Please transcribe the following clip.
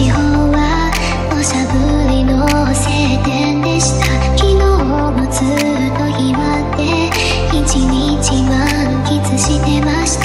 地方はりの晴天でした。昨日もずっと暇で一日満喫してました。